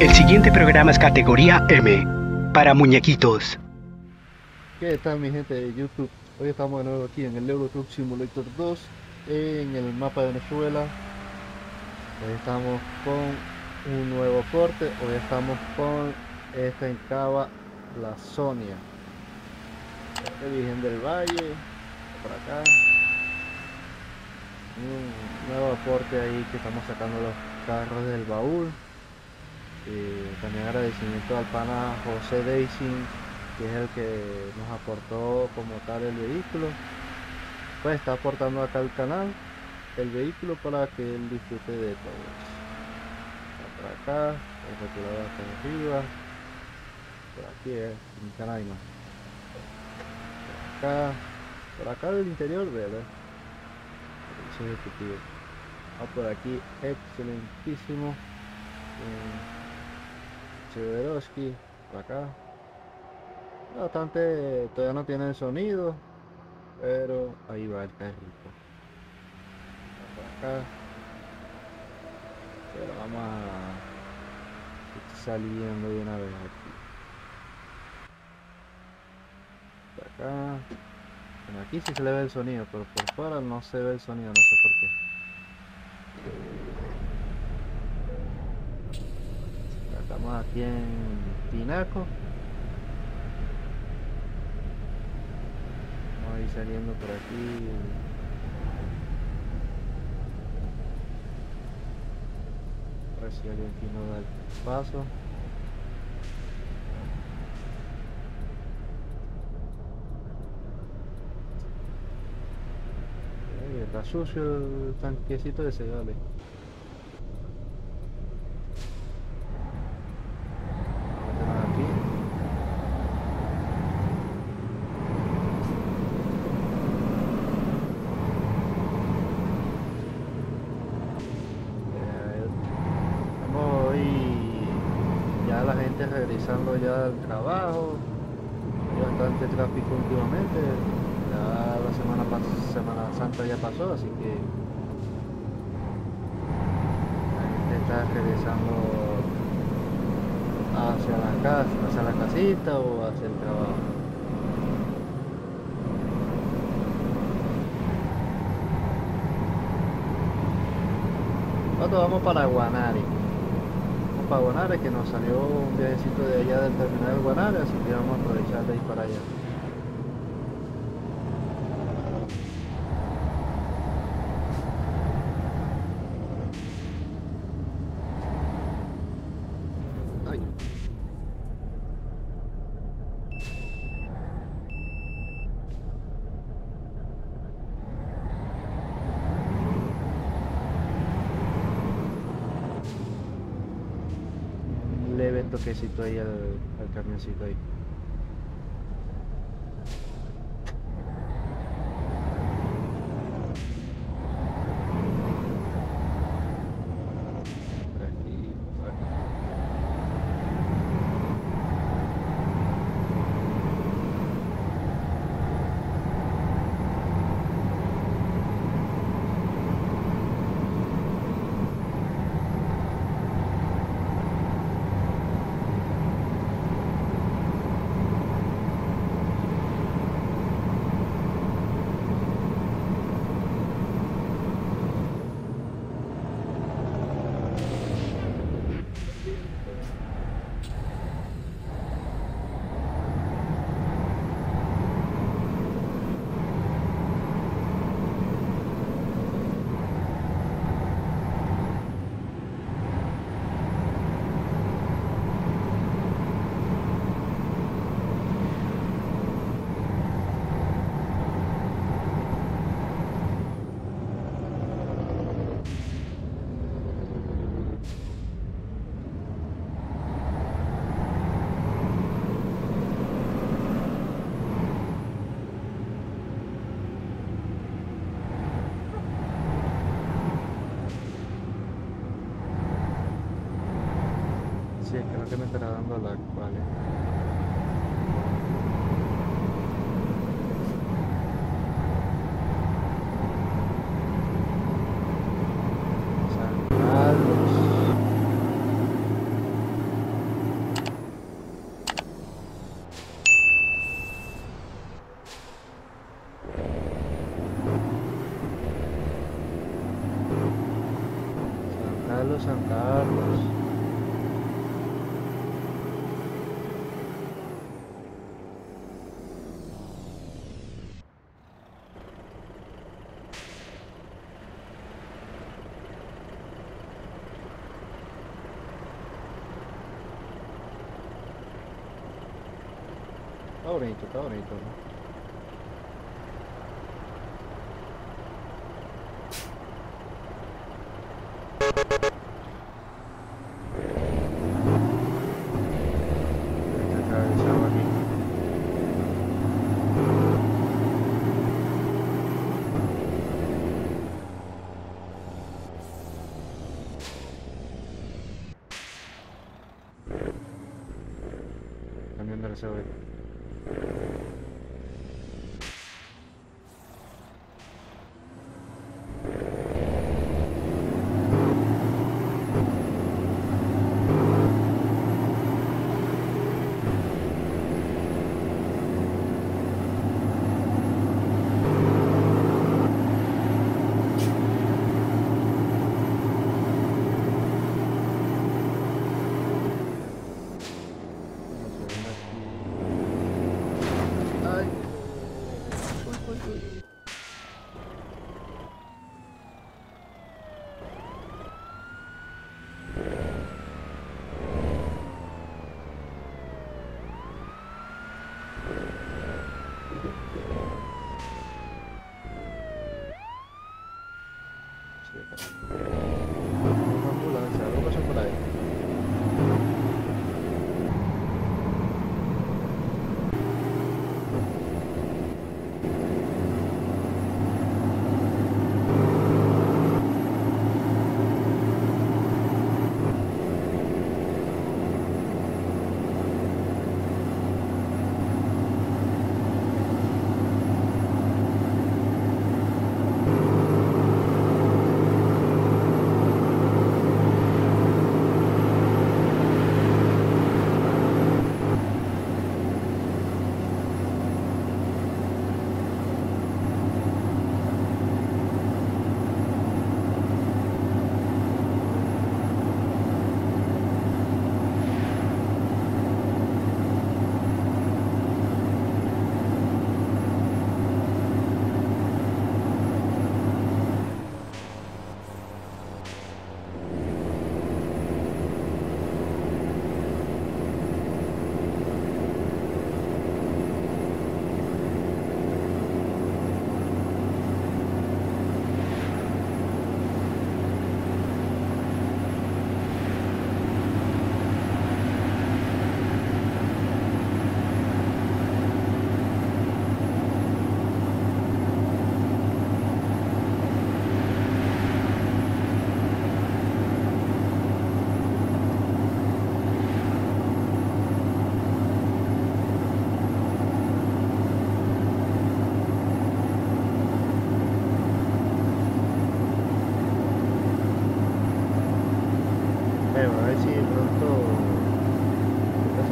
El siguiente programa es categoría M, para muñequitos. ¿Qué tal mi gente de YouTube? Hoy estamos de nuevo aquí en el Euro Truck Simulator 2 en el mapa de Venezuela. Hoy estamos con un nuevo corte, hoy estamos con esta encaba, la Sonia. El Virgen del Valle, por acá. Un nuevo aporte ahí que estamos sacando los carros del baúl. Eh, también agradecimiento al pana José Deising, que es el que nos aportó como tal el vehículo. Pues está aportando acá al canal el vehículo para que él disfrute de todo Por acá, el retirador acá arriba. Por aquí es, mi canal más. Por acá, por acá del interior, ¿verdad? Ah, por aquí, excelentísimo. Eh, Cheveroski, por acá. Bastante, todavía no tiene sonido, pero ahí va el carrito. Por acá. Pero vamos a ir saliendo de una vez aquí. Por acá. Bueno, aquí sí se le ve el sonido, pero por fuera no se ve el sonido, no sé por qué. Estamos aquí en Tinaco. Vamos a ir saliendo por aquí. A ver si alguien aquí nos da el paso. Está sucio el tanquecito de cegales. aquí. Eh, Estamos hoy ya la gente al trabajo. Bastante tráfico últimamente. Ya la semana, semana Santa ya pasó, así que la gente está regresando hacia la casa, hacia la casita o hacia el trabajo. Vamos para Guanare. Para Guanare que nos salió un viajecito de allá del terminal de Guanare, así que vamos a aprovechar de ir para allá. Toquecito ahí al, al camioncito ahí. que creo que me estará dando la Vale. San Carlos. San Carlos. Bonito, está bonito. Camión de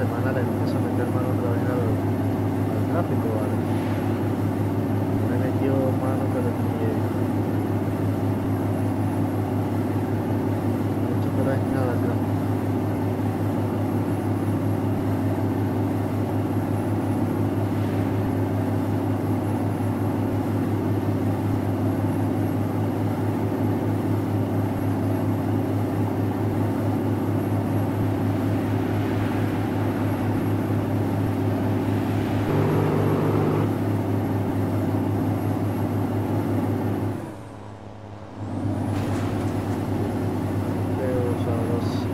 semana le empiezo a meter mano otra vez al, tráfico, ¿vale? No he metido mano, pero ni eh, no he hecho por ahí nada acá. Pero sabroso.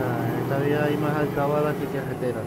Ah, en esta vida hay más alcabalas que carreteras.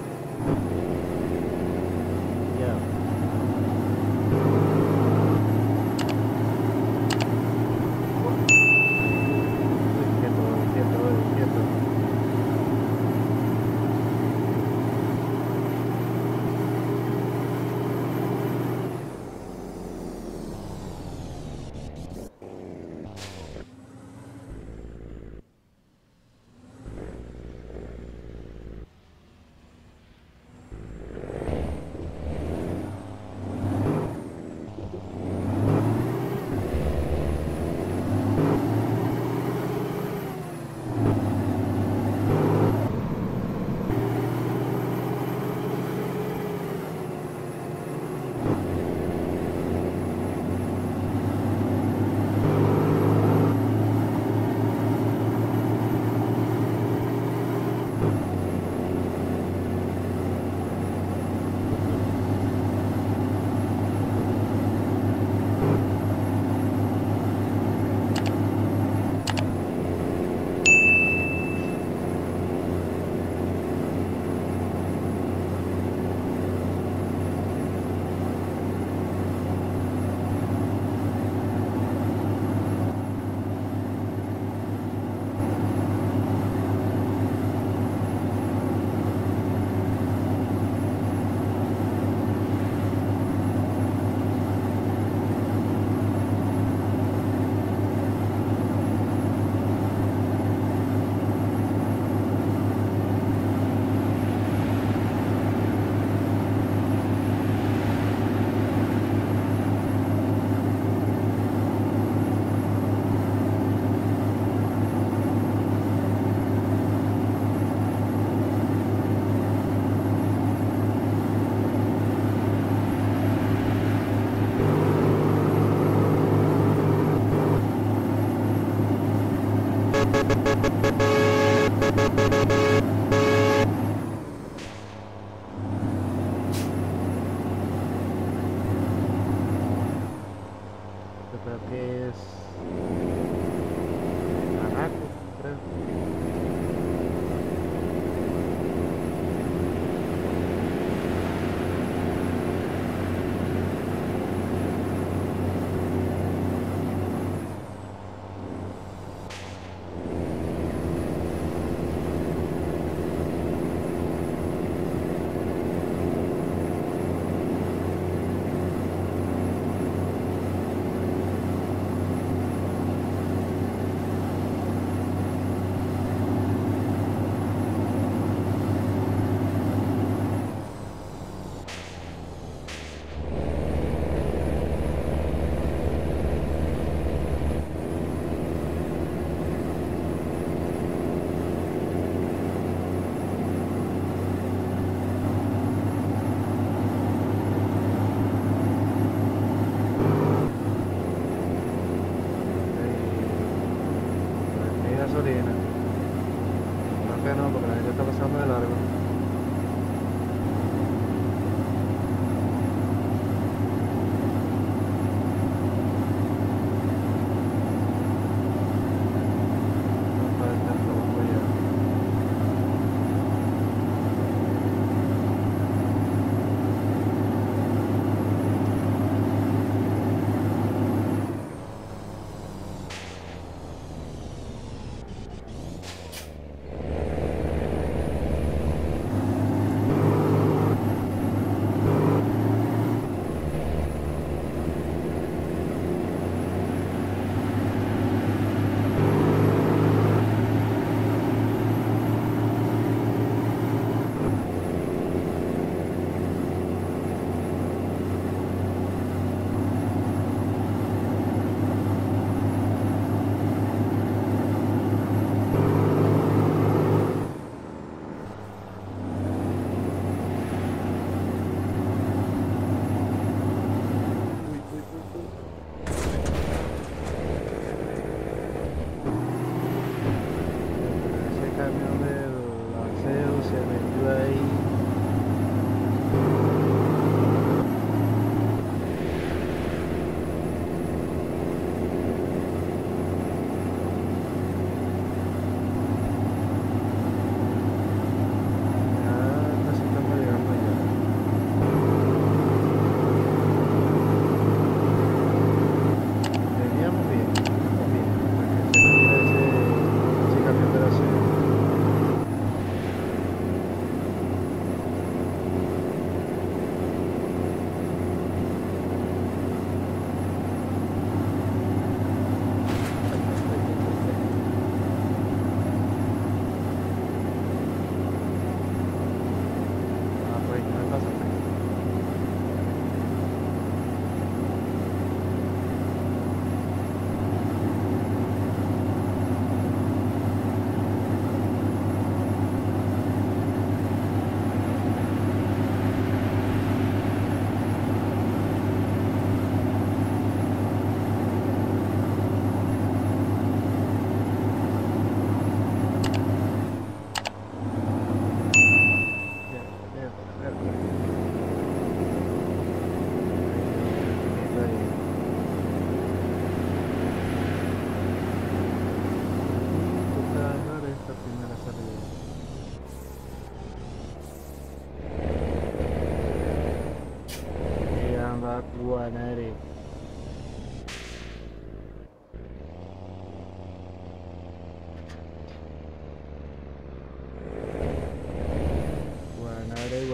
is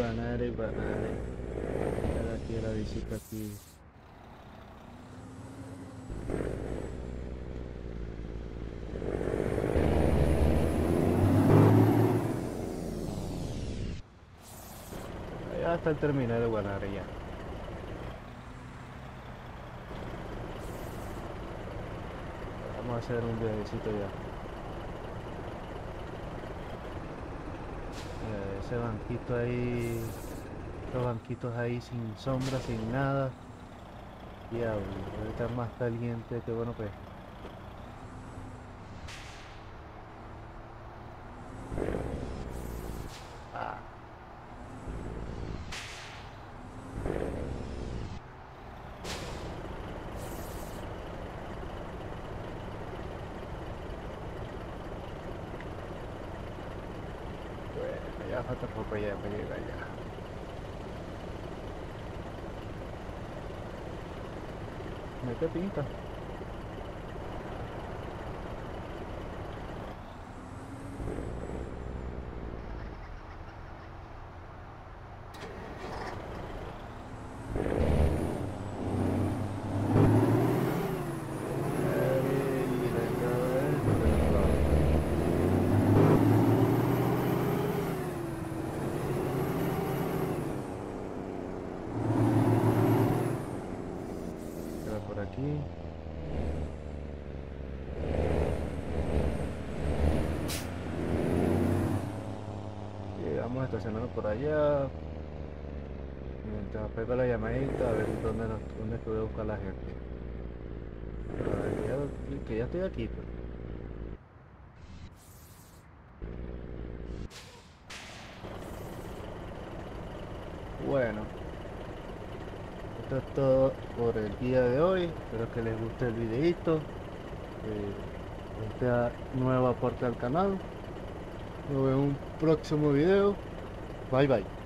Guanare, Guanare. Ahora aquí la visita aquí. Allá está el terminal de Guanare ya. Vamos a hacer un viajecito ya. Eh, ese banquito ahí, los banquitos ahí sin sombra, sin nada. Diablo, estar más caliente que bueno pues. Pinta. Llegamos a estacionarnos por allá. Mientras pego la llamadita a ver dónde, dónde a buscar la gente. Que ya estoy aquí. pues. Bueno, esto es todo por el día de hoy. Espero que les guste el videito. Eh, este nuevo aporte al canal. Nos vemos en un próximo video. Bye bye.